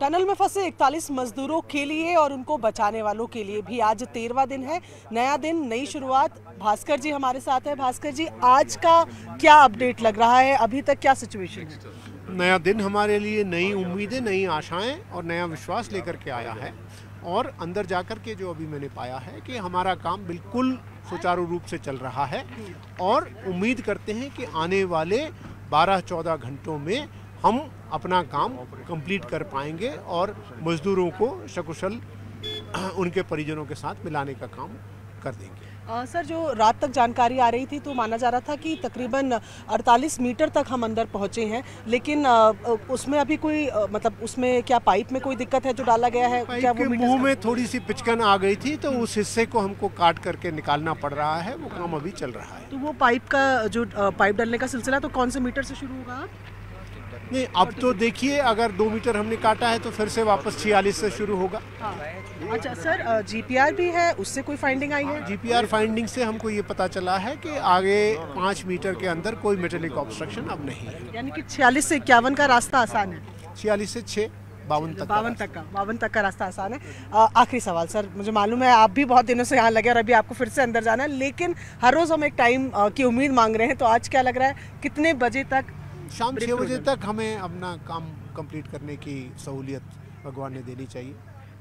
Tunnel में फंसे 41 मजदूरों के लिए और उनको बचाने वालों के लिए भी आज तेरहवा दिन है। नया दिन, नई शुरुआत। भास्कर जी हमारे साथ है। भास्कर जी, आज का क्या अपडेट लग रहा है? अभी तक क्या सिचुएशन है? नया दिन हमारे लिए नई उम्मीदें, नई आशाएँ और नया विश्वास लेकर के आया है। और अंदर जाकर के जो अभी मैंने पाया है कि हमारा काम बिल्कुल सुचारू रूप से चल रहा है और उम्मीद करते हैं कि आने वाले 12-14 घंटों में हम अपना काम कंप्लीट कर पाएँगे और मजदूरों को सकुशल उनके परिजनों के साथ मिलाने का काम कर देंगे। अ, सर जो रात तक जानकारी आ रही थी तो माना जा रहा था कि तकरीबन 48 मीटर तक हम अंदर पहुँचे हैं लेकिन अ, उसमें अभी कोई अ, मतलब उसमें क्या पाइप में कोई दिक्कत है जो डाला गया है? क्या भी मुँह में थोड़ी सी पिचकन आ गई थी तो उस हिस्से को हमको काट करके निकालना पड़ रहा है वो काम अभी चल रहा है। तो वो पाइप का जो पाइप डालने का सिलसिला तो कौन से मीटर से शुरू होगा? नहीं अब तो देखिए अगर दो मीटर हमने काटा है तो फिर से वापस छियालीस से शुरू होगा। हाँ। अच्छा सर जीपीआर भी है उससे कोई फाइंडिंग आई है? जीपीआर फाइंडिंग से हमको ये पता चला है कि आगे पाँच मीटर के अंदर कोई मेटेलिक ऑब्स्ट्रक्शन अब नहीं है। यानी कि छियालीस से इक्यावन का रास्ता आसान है? छियालीस से छः बावन तक बावन तक का बावन तक का रास्ता आसान है। आखिरी सवाल सर मुझे मालूम है आप भी बहुत दिनों से यहाँ लगे और अभी आपको फिर से अंदर जाना है लेकिन हर रोज़ हम एक टाइम की उम्मीद मांग रहे हैं तो आज क्या लग रहा है? कितने बजे तक शाम छः बजे तक हमें अपना काम कंप्लीट करने की सहूलियत भगवान ने देनी चाहिए।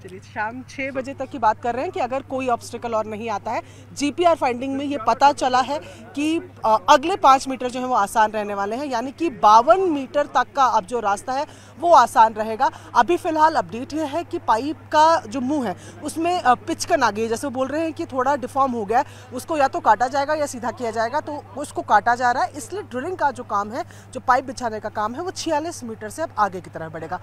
चलिए शाम छः बजे तक की बात कर रहे हैं कि अगर कोई ऑब्स्टिकल और नहीं आता है जीपीआर फाइंडिंग में ये पता चला है कि अगले पाँच मीटर जो है वो आसान रहने वाले हैं। यानी कि बावन मीटर तक का अब जो रास्ता है, वो आसान रहेगा। अभी फ़िलहाल अपडेट ये है कि पाइप का जो मुँह है, उसमें पिचकन आ गई जैसे वो बोल रहे हैं कि थोड़ा डिफॉर्म हो गया है, उसको या तो काटा जाएगा या सीधा किया जाएगा तो उसको काटा जा रहा है। इसलिए ड्रिलिंग का जो काम है, जो पाइप बिछाने का काम है, वो छियालीस मीटर से अब आगे की तरफ़ बढ़ेगा।